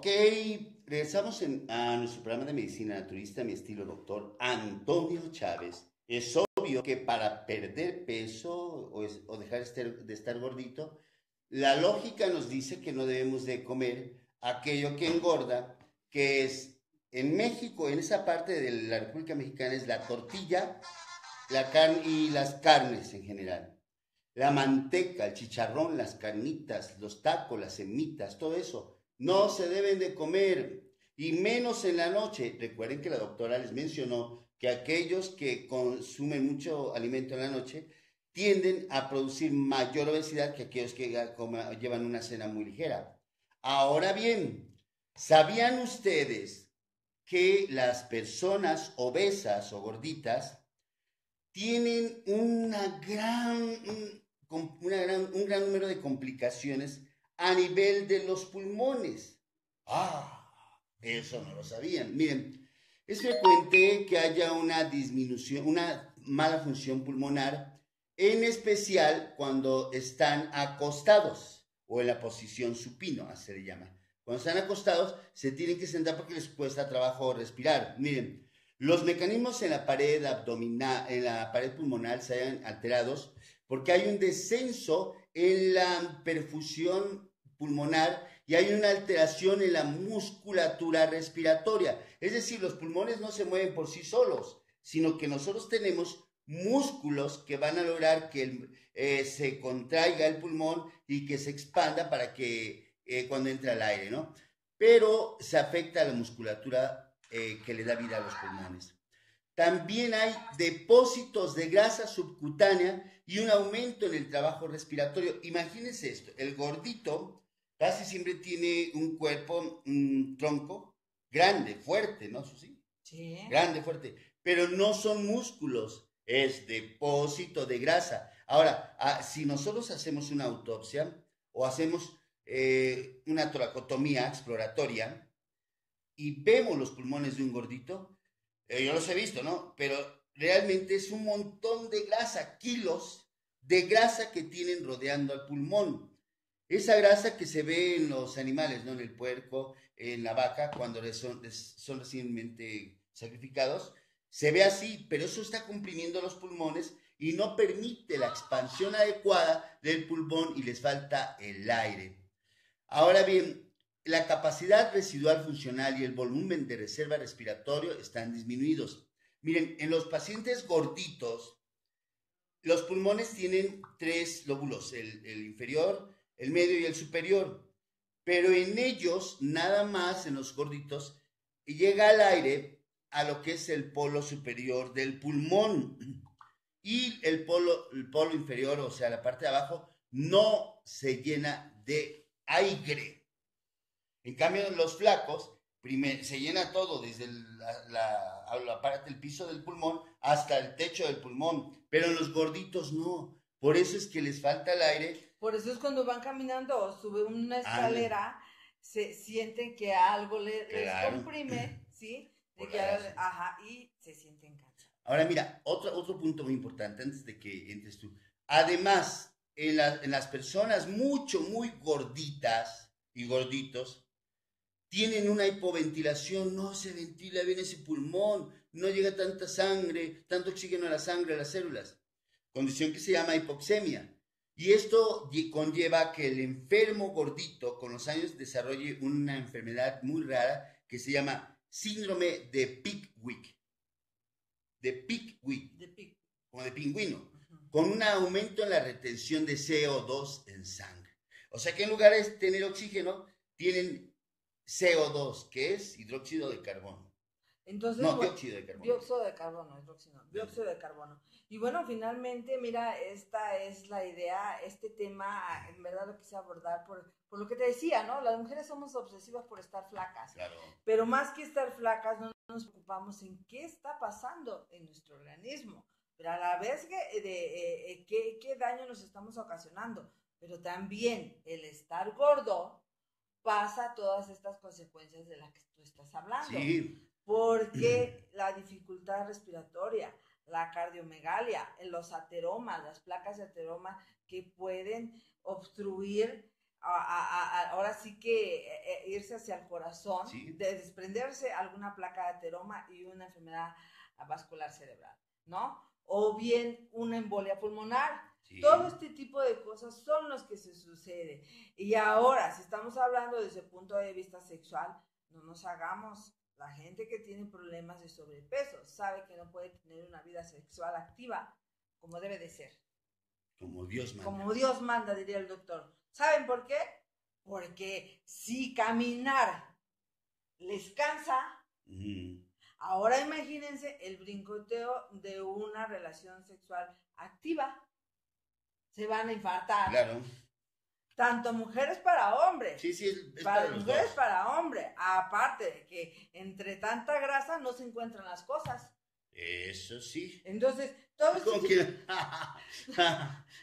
Ok, regresamos a nuestro programa de medicina naturista, mi estilo doctor Antonio Chávez. Es obvio que para perder peso o, dejar de estar gordito, la lógica nos dice que no debemos de comer aquello que engorda, que es en México, en esa parte de la República Mexicana, es la tortilla la carne y las carnes en general. La manteca, el chicharrón, las carnitas, los tacos, las semitas, todo eso. No se deben de comer y menos en la noche. Recuerden que la doctora les mencionó que aquellos que consumen mucho alimento en la noche tienden a producir mayor obesidad que aquellos que llevan una cena muy ligera. Ahora bien, ¿sabían ustedes que las personas obesas o gorditas tienen un gran número de complicaciones a nivel de los pulmones? Ah, eso no lo sabían. Miren, es frecuente que haya una disminución, una mala función pulmonar en especial cuando están acostados o en la posición supino, así se le llama. Cuando están acostados, se tienen que sentar porque les cuesta trabajo respirar. Miren, los mecanismos en la pared abdominal, en la pared pulmonar se hayan alterados porque hay un descenso en la perfusión pulmonar y hay una alteración en la musculatura respiratoria. Es decir, los pulmones no se mueven por sí solos, sino que nosotros tenemos músculos que van a lograr que eh, se contraiga el pulmón y que se expanda para que eh, cuando entra el aire, ¿no? Pero se afecta a la musculatura eh, que le da vida a los pulmones. También hay depósitos de grasa subcutánea y un aumento en el trabajo respiratorio. Imagínense esto, el gordito casi siempre tiene un cuerpo, un tronco grande, fuerte, ¿no? Sí. sí. Grande, fuerte, pero no son músculos es depósito de grasa. Ahora, ah, si nosotros hacemos una autopsia o hacemos eh, una toracotomía exploratoria y vemos los pulmones de un gordito, eh, yo los he visto, ¿no? Pero realmente es un montón de grasa, kilos de grasa que tienen rodeando al pulmón. Esa grasa que se ve en los animales, ¿no? En el puerco, en la vaca, cuando son, son recientemente sacrificados, se ve así, pero eso está comprimiendo los pulmones y no permite la expansión adecuada del pulmón y les falta el aire. Ahora bien, la capacidad residual funcional y el volumen de reserva respiratorio están disminuidos. Miren, en los pacientes gorditos, los pulmones tienen tres lóbulos, el, el inferior, el medio y el superior. Pero en ellos, nada más en los gorditos, llega el aire a lo que es el polo superior del pulmón. Y el polo, el polo inferior, o sea, la parte de abajo, no se llena de aire. En cambio, los flacos, se llena todo, desde la, parte del piso del pulmón hasta el techo del pulmón. Pero los gorditos no. Por eso es que les falta el aire. Por eso es cuando van caminando o suben una escalera, se sienten que algo les comprime, ¿sí? ajá, y se sienten cansados. Ahora mira, otro, otro punto muy importante antes de que entres tú. Además, en, en las personas mucho, muy gorditas y gorditos, tienen una hipoventilación, no se ventila bien ese pulmón, no llega tanta sangre, tanto oxígeno a la sangre, a las células. Condición que se llama hipoxemia. Y esto conlleva que el enfermo gordito con los años desarrolle una enfermedad muy rara que se llama síndrome de Pickwick. De Pickwick. De Como de pingüino. Con un aumento en la retención de CO2 en sangre. O sea que en lugar de tener oxígeno, tienen CO2, que es hidróxido de carbono. Entonces, no, dióxido de carbono. Dióxido de carbono, hidróxido, dióxido de carbono. Y bueno, finalmente, mira, esta es la idea, este tema, en verdad lo quise abordar por, por lo que te decía, ¿no? Las mujeres somos obsesivas por estar flacas. Claro. Pero más que estar flacas, no nos preocupamos en qué está pasando en nuestro organismo. Pero a la vez que de eh, eh, qué, qué daño nos estamos ocasionando. Pero también el estar gordo pasa todas estas consecuencias de las que tú estás hablando. Sí porque la dificultad respiratoria, la cardiomegalia, los ateromas, las placas de ateroma que pueden obstruir ahora sí que eh, eh, irse hacia el corazón, de desprenderse alguna placa de ateroma y una enfermedad vascular cerebral, ¿no? O bien una embolia pulmonar. Todo este tipo de cosas son los que se sucede. Y ahora, si estamos hablando desde el punto de vista sexual, no nos hagamos. La gente que tiene problemas de sobrepeso sabe que no puede tener una vida sexual activa como debe de ser. Como Dios manda. Como Dios manda, diría el doctor. ¿Saben por qué? Porque si caminar les cansa, ahora imagínense el brincoteo de una relación sexual activa. Se van a infartar. Claro. Tanto mujeres para hombres. Sí, sí, para, mujeres para hombres. Aparte de que entre tanta grasa no se encuentran las cosas. Eso sí. Entonces, todo esto...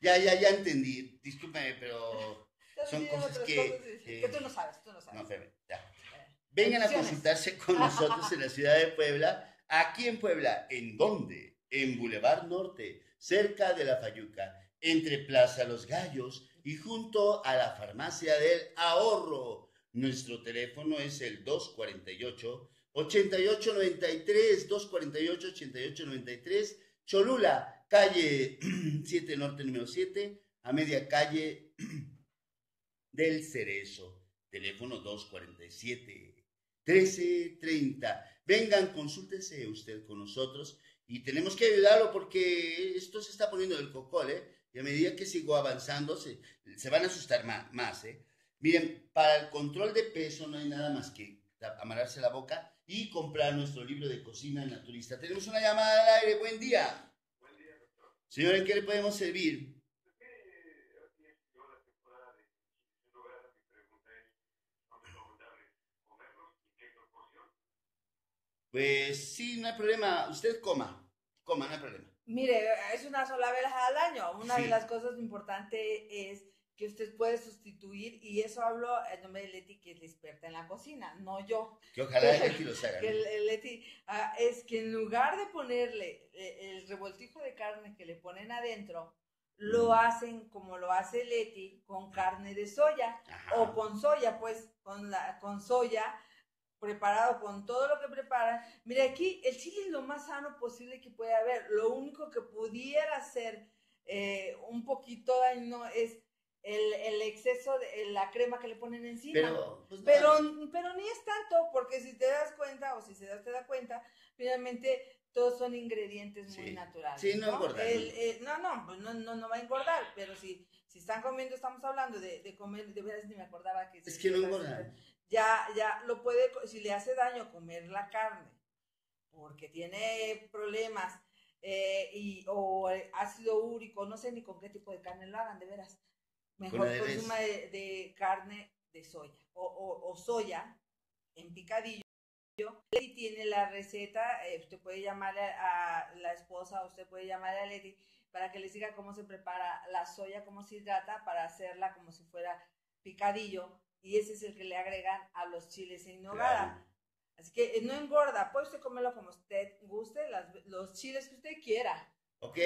ya, ya, ya entendí. Discúlpame, pero son cosas que, que, tú no sabes, tú no sabes. No, ya. Vengan a consultarse con nosotros en la ciudad de Puebla. Aquí en Puebla, ¿en dónde? En Boulevard Norte, cerca de la Fayuca, entre Plaza Los Gallos y junto a la Farmacia del Ahorro. Nuestro teléfono es el 248 8893 248 8893 Cholula, calle 7 Norte número 7, a media calle del Cerezo, teléfono 247 1330. Vengan, consúltese usted con nosotros y tenemos que ayudarlo porque esto se está poniendo del cocol, ¿eh? Y a medida que sigo avanzando se, se van a asustar más, más, ¿eh? Miren, para el control de peso no hay nada más que amarrarse la boca y comprar nuestro libro de cocina naturista. Tenemos una llamada al aire. Buen día. Buen día, doctor. Señor, ¿en qué le podemos servir? Pues sí, no hay problema. Usted coma, coma, no hay problema. Mire, es una sola vez al año. Una de las cosas importantes es que usted puede sustituir, y eso hablo en nombre de Leti, que es experta en la cocina, no yo. Que ojalá Leti lo haga. Que Leti, ah, es que en lugar de ponerle eh, el revoltijo de carne que le ponen adentro, lo hacen como lo hace Leti con carne de soya o con soya, pues con la con soya preparado con todo lo que preparan. Mire, aquí el chile es lo más sano posible que puede haber. Lo único que pudiera ser eh, un poquito daño es el, el, exceso de la crema que le ponen encima. Pero, pues, pero, pero, ni es tanto, porque si te das cuenta, o si se da, te da cuenta, finalmente todos son ingredientes muy naturales. Sí, no, ¿no? Eh, no, no, pues no, no, no, va a engordar, pero si, si están comiendo, estamos hablando de, de comer, de veras ni me acordaba que... Es que no engorda. Ya, ya lo puede, si le hace daño comer la carne, porque tiene problemas, eh, y, o ácido úrico, no sé ni con qué tipo de carne lo hagan, de veras Mejor consuma de, carne de soya o, soya en picadillo. Leti tiene la receta, eh, usted puede llamarle a la esposa, usted puede llamarle a Leti para que les diga cómo se prepara la soya, cómo se hidrata para hacerla como si fuera picadillo y ese es el que le agregan a los chiles en nogada. Así que eh, no engorda, puede usted comerlo como usted guste, los chiles que usted quiera. Ok.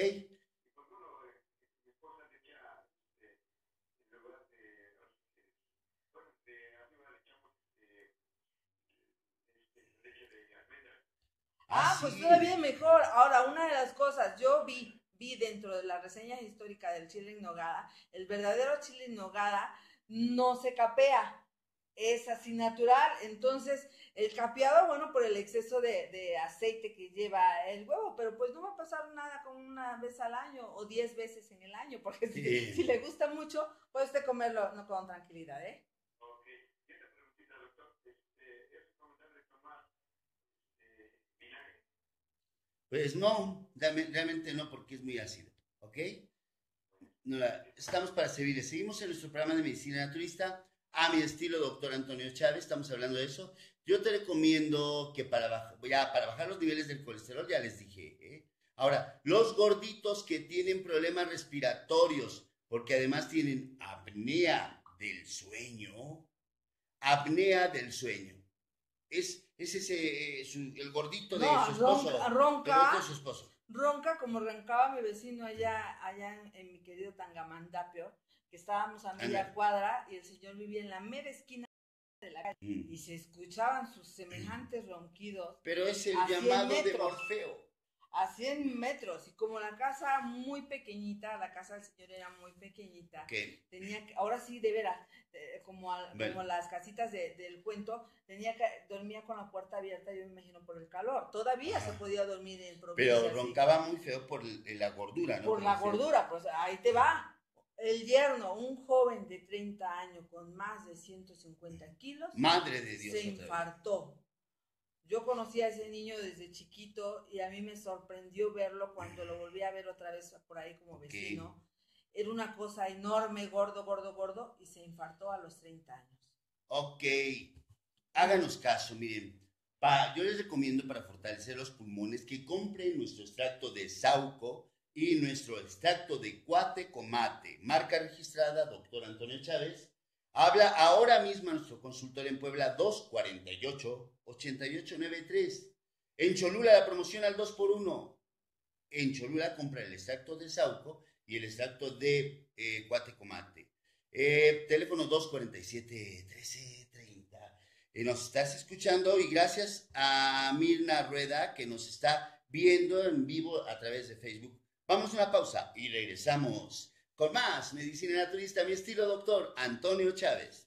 Ah, ah, pues todavía mejor. Ahora, una de las cosas, yo vi, vi dentro de la reseña histórica del chile en nogada, el verdadero chile en nogada no se capea, es así natural. Entonces, el capeado, bueno, por el exceso de, aceite que lleva el huevo, pero pues no va a pasar nada con una vez al año o diez veces en el año, porque si, si le gusta mucho, puede usted comerlo no, con tranquilidad, ¿eh? Pues no, realmente no, porque es muy ácido, ¿ok? Estamos para servir. Seguimos en nuestro programa de medicina naturista, a mi estilo, doctor Antonio Chávez, estamos hablando de eso. Yo te recomiendo que para, bajar, ya, para bajar los niveles del colesterol, ya les dije, ¿eh? Ahora, los gorditos que tienen problemas respiratorios, porque además tienen apnea del sueño, apnea del sueño. Es es ese, eh, el gordito de su esposo. Ronca, su esposo. Ronca como roncaba mi vecino allá, allá en, mi querido Tangamandapio. que estábamos a media cuadra y el señor vivía en la mera esquina de la calle mm. y se escuchaban sus semejantes ronquidos. Pero es el llamado de Morfeo. A 100 metros, y como la casa muy pequeñita, la casa del señor era muy pequeñita, ¿Qué? tenía que, ahora sí, de veras, eh, como, como las casitas del cuento, tenía que, dormía con la puerta abierta, yo me imagino, por el calor. Todavía se podía dormir en provincia. Pero roncaba muy feo por la gordura, ¿no? Por la gordura, pues ahí te va. El yerno, un joven de 30 años con más de 150 kilos, Madre de Dios, se infartó. Yo conocí a ese niño desde chiquito y a mí me sorprendió verlo cuando lo volví a ver otra vez por ahí como vecino. Era una cosa enorme, gordo, gordo, gordo y se infartó a los 30 años. Ok, háganos caso, miren. Pa, yo les recomiendo para fortalecer los pulmones que compren nuestro extracto de Sauco y nuestro extracto de cuate comate, marca registrada, doctor Antonio Chávez. Habla ahora mismo a nuestro consultor en Puebla 248-8893. En Cholula la promoción al 2x1. En Cholula compra el extracto de Sauco y el extracto de eh, cuate comate. Eh, teléfono 247-1330. Eh, nos estás escuchando y gracias a Mirna Rueda que nos está viendo en vivo a través de Facebook. Vamos a una pausa y regresamos con más medicina naturista, mi estilo doctor Antonio Chávez.